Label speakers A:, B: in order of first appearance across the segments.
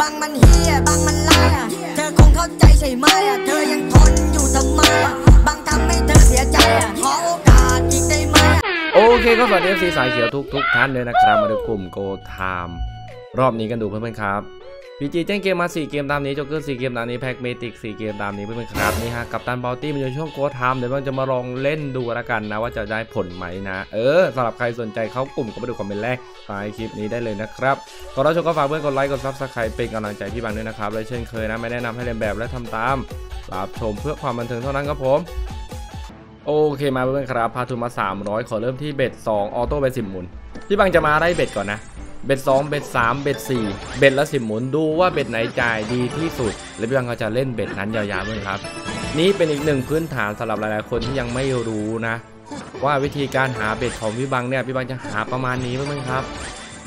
A: บางมันเฮียบางมันลายเธอคงเข้าใจใช่ไหมเธอยังทนอยู่ทำไมบางทำให้เธอเสียใจขอโอกาสอีกได้ไหม
B: โอเคก็สวัสดีซีสายเขียวทุกทุกท่านเลยนะครับ มาดูกลุ่มโกไทม์รอบนี้กันดูเพื่อนๆครับ พีจีแจ้งเกมมา 4 เกมตามนี้โจ๊กเกอร์4เกมตามนี้แพ็กเมติก4เกมตามนี้เพื่อนๆครับนี่ฮะกับตันบอลตี้มันอยู่ช่วงโกไทม์เดี๋ยวมันจะมาลองเล่นดูแล้วกันนะว่าจะได้ผลไหมนะ เออสำหรับใครสนใจเข้ากลุ่มก็ไปดูคอมเมนต์แรกใต้คลิปนี้ได้เลยนะครับก่อนเราชมก็ฝากเพื่อนกดไลค์กด subscribe เป็นกำลังใจพี่บังด้วยนะครับและเช่นเคยนะไม่แนะนำให้เลียนแบบและทำตามรับชมเพื่อความบันเทิงเท่านั้นครับผมโอเคมาเพื่อนๆครับพาทุนมา 300 ขอเริ่มที่ bet 2 auto bet สิบหมุน พี่บังจะมาไล่ bet ก่อนนะ bet 2 bet 3 bet 4 bet ละ10หมุนดูว่า bet ไหนจ่ายดีที่สุด และพี่บังก็จะเล่น bet นั้นยาวๆเพื่อนครับ นี่เป็นอีกหนึ่งพื้นฐานสำหรับหลายๆคนที่ยังไม่รู้นะ ว่าวิธีการหา bet ของพี่บังเนี่ยพี่บังจะหาประมาณนี้เพื่อนๆครับ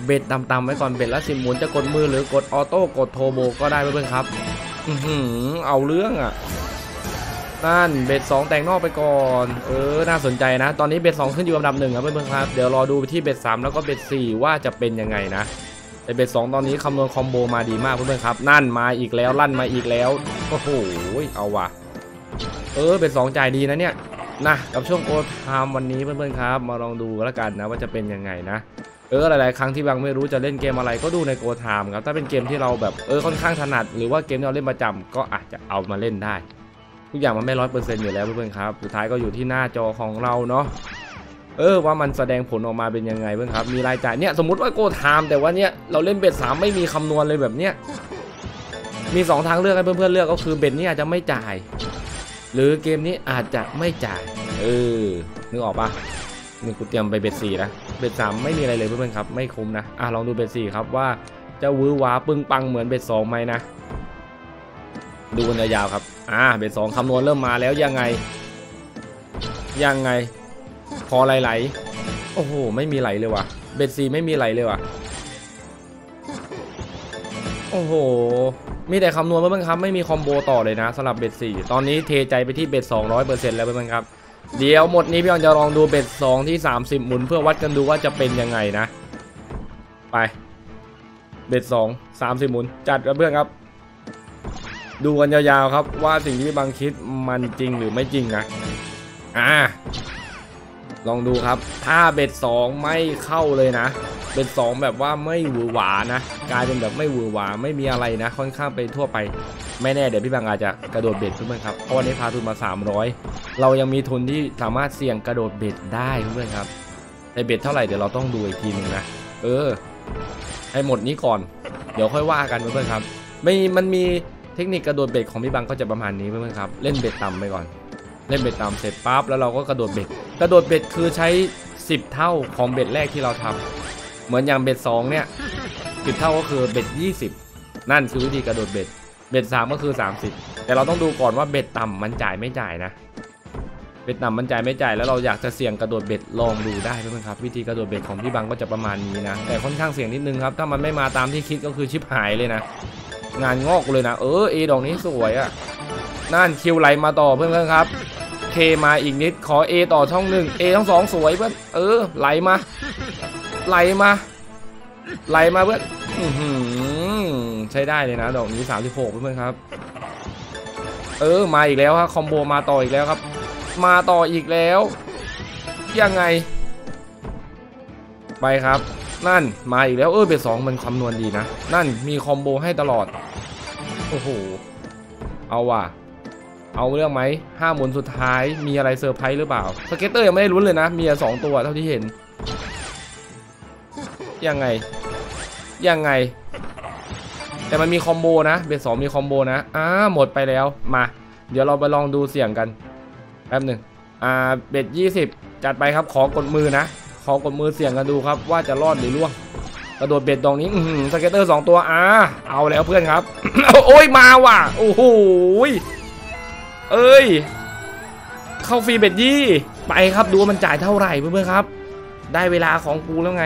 B: bet ต่ำๆไว้ก่อน bet ละ10หมุนจะกดมือหรือกด auto กดโทโบก็ได้เพื่อนๆครับอือหือเอาเรื่องอะ นั่น bet สองแต่งนอกไปก่อน เออ น่าสนใจนะ ตอนนี้ bet สองขึ้นอยู่อันดับหนึ่งครับเพื่อนๆครับ เดี๋ยวรอดูไปที่ bet สามแล้วก็ bet สี่ว่าจะเป็นยังไงนะแต่ bet สองตอนนี้จำนวน combo มาดีมากเพื่อนๆครับ นั่นมาอีกแล้วลั่นมาอีกแล้ว โอ้โห เอาว่ะ เออ bet สองจ่ายดีนะเนี่ย นะ กับช่วง gold time วันนี้เพื่อนๆครับ มาลองดูแล้วกันนะว่าจะเป็นยังไงนะเออหลาย ๆ ครั้งที่บังไม่รู้จะเล่นเกมอะไรก็ดูใน gold time ครับถ้าเป็นเกมที่เราแบบเออค่อนข้างถนัด หรือว่าเกมที่เราเล่นประจำก็อาจจะเอามาเล่นได้ ทุกอย่างมันไม่ร้อยเปอร์เซ็นต์อยู่แล้วเพื่อนๆครับ สุดท้ายก็อยู่ที่หน้าจอของเราเนาะ เออว่ามันแสดงผลออกมาเป็นยังไงเพื่อนครับ มีรายจ่ายเนี่ยสมมติว่า gold time แต่ว่าเนี่ยเราเล่น bet สามไม่มีคำนวณเลยแบบเนี้ย มีสองทางเลือกให้เพื่อนๆเลือกก็คือ bet นี้อาจจะไม่จ่าย หรือเกมนี้อาจจะไม่จ่าย เออ นึกออกปะนี่กูเตรียมไป bet สี่นะ bet สามไม่มีอะไรเลยเพื่อนๆครับ ไม่คุ้มนะ อะลองดู bet สี่ครับว่าจะวื้อหวาปึ้งปังเหมือน bet สองไหมนะ ดูกันยาวๆครับ อ่า bet สองคำนวณเริ่มมาแล้วยังไง ยังไง พอไหลๆ โอ้โห ไม่มีไหลเลยว่ะ bet สี่ไม่มีไหลเลยว่ะ โอ้โห มีแต่คำนวณเพื่อนๆครับ ไม่มีคอมโบต่อเลยนะสำหรับเบ็ดสี่ตอนนี้เทใจไปที่เบ็ดสองร้อยเปอร์เซ็นต์แล้วเพื่อนๆครับ เดี๋ยวหมดนี้พี่ออนจะลองดูเบ็ดสองที่30หมุนเพื่อวัดกันดูว่าจะเป็นยังไงนะ ไป เบ็ดสองสามสิบหมุน จัดกับเพื่อนครับ ดูกันยาวๆครับว่าสิ่งที่พี่บังคิดมันจริงหรือไม่จริงนะอ่าลองดูครับ ถ้าเบ็ดสองไม่เข้าเลยนะ เบ็ดสองแบบว่าไม่หวือหวานะ กลายเป็นแบบไม่หวือหวาไม่มีอะไรนะ ค่อนข้างไปทั่วไป ไม่แน่เดี๋ยวพี่บังอาจจะกระโดดเบ็ดเพื่อนครับ เพราะวันนี้พาทุนมา 300 เรายังมีทุนที่สามารถเสี่ยงกระโดดเบ็ดได้เพื่อนครับแต่เบ็ดเท่าไหร่เดี๋ยวเราต้องดูอีกทีหนึ่งนะ เออ ให้หมดนี้ก่อน เดี๋ยวค่อยว่ากันเพื่อนครับ ไม่มันมี เทคนิคกระโดดเบ็ดของพี่บังก็จะประมาณนี้เพื่อนๆครับ เล่นเบ็ดต่ำไปก่อน เล่น bet ต่ำเสร็จปั๊บแล้วเราก็กระโดด bet กระโดด bet คือใช้ 10 เท่าของ bet แรกที่เราทำเหมือนอย่าง bet สองเนี่ย10 เท่าก็คือ bet 20 นั่นคือวิธีกระโดด bet bet สามก็คือ 30 แต่เราต้องดูก่อนว่า bet ต่ำมันจ่ายไม่จ่ายนะ bet ต่ำมันจ่ายไม่จ่ายแล้วเราอยากจะเสี่ยงกระโดด bet ลองดูได้เพื่อนๆครับ วิธีกระโดด bet ของพี่บังก็จะประมาณนี้นะ แต่ค่อนข้างเสี่ยงนิดนึงครับ ถ้ามันไม่มาตามที่คิดก็คือชิบหายเลยนะ งานงอกเลยนะ เออเอดอกนี้สวยอะนั่นคิวไหลมาต่อเพื่อนๆครับเคมาอีกนิดขอ A ต่อช่องหนึ่ง A ทั้งสองสวยเพื่อนเออ ไหลมา ไหลมา ไหลมาเพื่อนใช้ได้เลยนะ ดอกนี้36เพื่อนครับ เออมาอีกแล้วครับคอมโบมาต่ออีกแล้วครับ มาต่ออีกแล้ว ยังไง ไปครับ นั่นมาอีกแล้วเออ bet สองมันคำนวณดีนะ นั่นมีคอมโบให้ตลอด โอ้โห เอาว่ะ เอาเรื่องไหมห้าหมุนสุดท้ายมีอะไรเซอร์ไพรส์หรือเปล่า scatter ยังไม่ได้ลุ้นเลยนะ มีสองตัวเท่าที่เห็น ยังไง ยังไง แต่มันมีคอมโบนะ bet สองมีคอมโบนะอ่าหมดไปแล้ว มา เดี๋ยวเราไปลองดูเสี่ยงกัน แป๊บหนึ่งอ่า bet ยี่สิบจัดไปครับ ขอกดมือนะ ขอกดมือเสี่ยงกันดูครับ ว่าจะรอดหรือร่วงกระโดด bet ตรงนี้ scatter สองตัวอ่าเอาแล้วเพื่อนครับ โอ้ยมาว่ะโอ้โหเอ้ย เข้าฟรี bet ยี่ไปครับดูว่ามันจ่ายเท่าไหร่เพื่อนๆครับ ได้เวลาของกูแล้วไง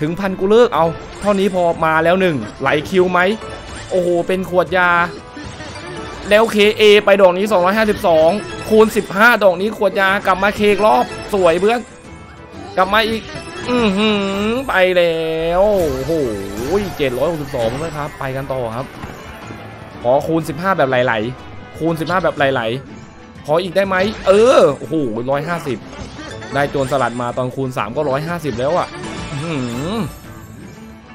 B: ถึงพันกูเลิกเอา เท่านี้พอมาแล้วหนึ่งไหลคิวไหมโอ้โหเป็นขวดยา แล้ว KA ไปดอกนี้ 252คูณ15 ดอกนี้ขวดยากลับมาเคกรอบสวยเพื่อน กลับมาอีก อือหือไปแล้วโอ้โหเจ็ดร้อยหกสิบสองนะครับ ไปกันต่อครับ ขอคูณ15แบบไหลๆคูณ15แบบไหลๆขออีกได้ไหมเออโอ้โหร้อยห้าสิบได้โจรสลัดมาตอนคูณ3ก็150แล้วอะ่ะอื้อหือ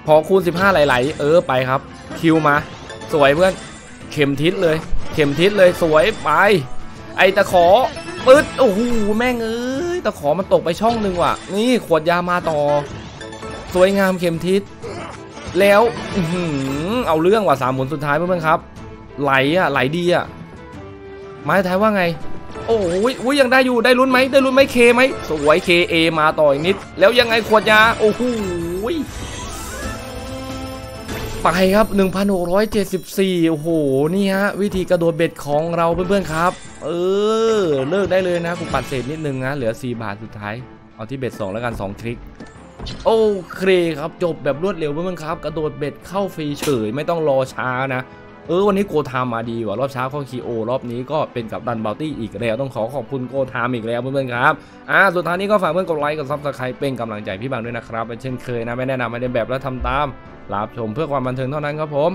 B: พอคูณ15ไหลๆเออไปครับ คิวมา สวยเพื่อนเข็มทิศเลย เข็มทิศเลยสวยไป ไอตะขอปึ๊ดโอ้โหแม่งเอ้ ตะขอมันตกไปช่องหนึ่งว่ะ นี่ขวดยามาต่อ สวยงามเข็มทิศ แล้วอเอาเรื่องว่ะสามหมุนสุดท้ายเพื่อนๆครับ ไหลอะไหลดีอะไม้ท้ายว่าไง โอ้ยอุ้ยยังได้อยู่ได้ลุ้นไหมได้ลุ้นไหมเคไหมสวยเคเอมาต่ออีกนิด แล้วยังไงขวดยาโอ้โหไปครับ 1,674 โอ้โห นี่ฮะ วิธีกระโดดเบ็ดของเราเพื่อนๆครับ เออ เลิกได้เลยนะกูปัดเศษนิดนึงนะ เหลือ 4 บาทสุดท้าย เอาที่เบ็ด 2 แล้วกัน 2 ทริกโอเคครับ จบแบบรวดเร็วเพื่อนครับ กระโดดเบ็ดเข้าฟรีเฉย ไม่ต้องรอช้านะ เออ วันนี้โกทามมาดีว่ารอบเช้าเข้าคีโอ รอบนี้ก็เป็นกับดันบัลตี้อีกแล้ว ต้องขอขอบคุณโกทามอีกแล้วเพื่อนๆครับ อ่า สุดท้ายนี้ก็ฝากเพื่อนกดไลค์ กด subscribe เป็นกำลังใจพี่บังด้วยนะครับและเช่นเคยนะ ไม่แนะนำไม่ได้แบบแล้วทำตาม รับชมเพื่อความบันเทิงเท่านั้นครับผม